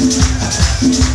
Thank